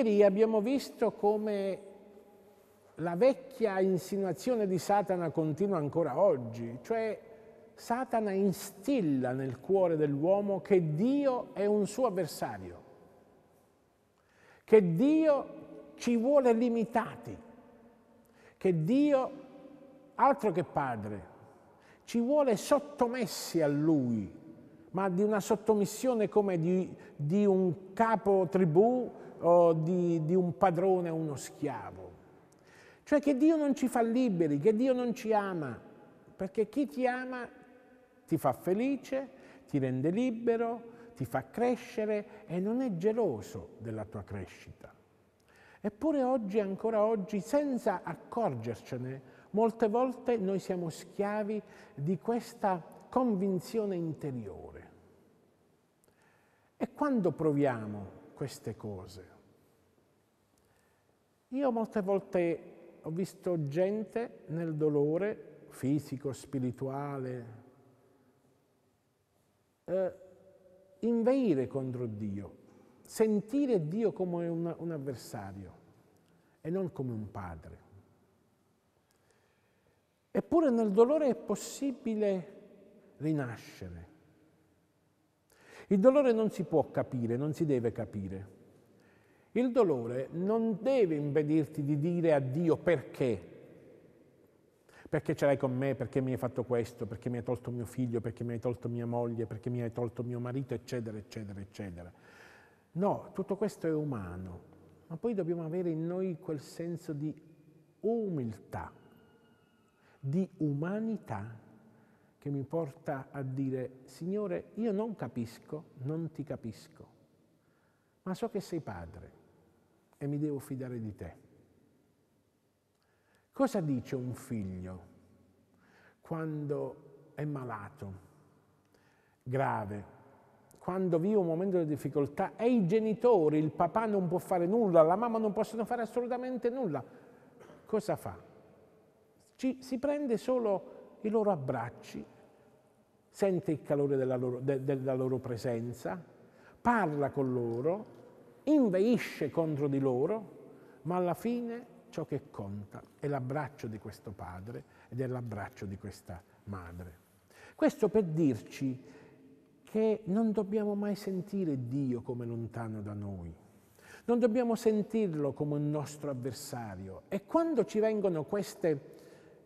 Ieri abbiamo visto come la vecchia insinuazione di Satana continua ancora oggi, cioè Satana instilla nel cuore dell'uomo che Dio è un suo avversario, che Dio ci vuole limitati, che Dio, altro che padre, ci vuole sottomessi a Lui, ma di una sottomissione come di, di un capo tribù o di, di un padrone o uno schiavo. Cioè che Dio non ci fa liberi, che Dio non ci ama, perché chi ti ama ti fa felice, ti rende libero, ti fa crescere e non è geloso della tua crescita. Eppure oggi, ancora oggi, senza accorgercene, molte volte noi siamo schiavi di questa convinzione interiore. E quando proviamo queste cose? Io molte volte ho visto gente nel dolore fisico, spirituale, eh, inveire contro Dio, sentire Dio come un, un avversario e non come un padre. Eppure nel dolore è possibile rinascere. Il dolore non si può capire, non si deve capire. Il dolore non deve impedirti di dire a Dio perché. Perché ce l'hai con me, perché mi hai fatto questo, perché mi hai tolto mio figlio, perché mi hai tolto mia moglie, perché mi hai tolto mio marito, eccetera, eccetera, eccetera. No, tutto questo è umano, ma poi dobbiamo avere in noi quel senso di umiltà, di umanità che mi porta a dire, Signore, io non capisco, non ti capisco, ma so che sei padre e mi devo fidare di te. Cosa dice un figlio quando è malato, grave, quando vive un momento di difficoltà e i genitori, il papà non può fare nulla, la mamma non possono fare assolutamente nulla? Cosa fa? Ci, si prende solo i loro abbracci, sente il calore della loro, de, della loro presenza, parla con loro, inveisce contro di loro, ma alla fine ciò che conta è l'abbraccio di questo padre ed è l'abbraccio di questa madre. Questo per dirci che non dobbiamo mai sentire Dio come lontano da noi, non dobbiamo sentirlo come un nostro avversario e quando ci vengono queste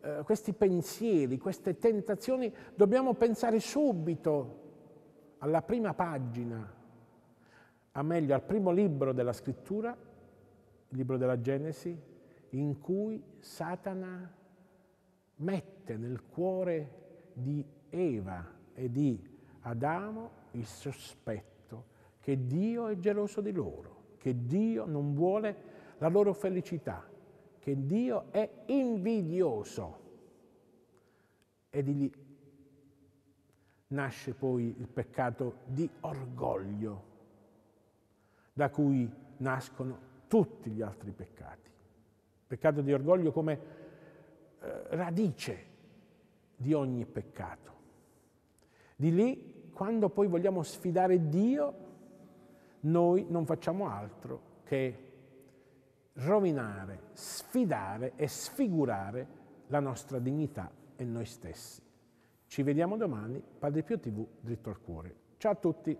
eh, questi pensieri, queste tentazioni, dobbiamo pensare subito alla prima pagina, a meglio al primo libro della scrittura, il libro della Genesi, in cui Satana mette nel cuore di Eva e di Adamo il sospetto che Dio è geloso di loro, che Dio non vuole la loro felicità, che Dio è invidioso. E di lì nasce poi il peccato di orgoglio, da cui nascono tutti gli altri peccati. Peccato di orgoglio come eh, radice di ogni peccato. Di lì, quando poi vogliamo sfidare Dio, noi non facciamo altro che rovinare, sfidare e sfigurare la nostra dignità e noi stessi. Ci vediamo domani, Padre Pio TV, dritto al cuore. Ciao a tutti!